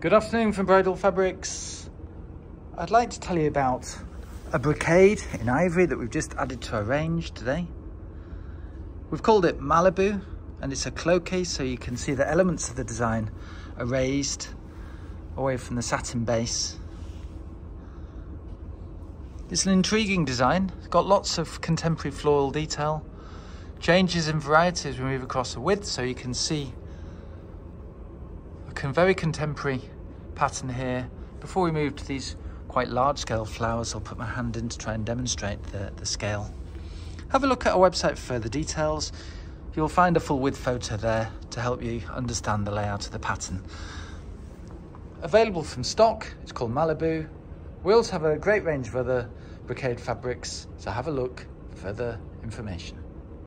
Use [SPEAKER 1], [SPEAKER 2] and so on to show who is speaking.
[SPEAKER 1] Good afternoon from Bridal Fabrics. I'd like to tell you about a brocade in ivory that we've just added to our range today. We've called it Malibu and it's a cloqué so you can see the elements of the design are raised away from the satin base. It's an intriguing design. It's got lots of contemporary floral detail. Changes in variety as we move across the width so you can see a very contemporary pattern here. Before we move to these quite large scale flowers, I'll put my hand in to try and demonstrate the, the scale. Have a look at our website for further details. You'll find a full width photo there to help you understand the layout of the pattern. Available from stock, it's called Malibu. We also have a great range of other brocade fabrics, so have a look for further information.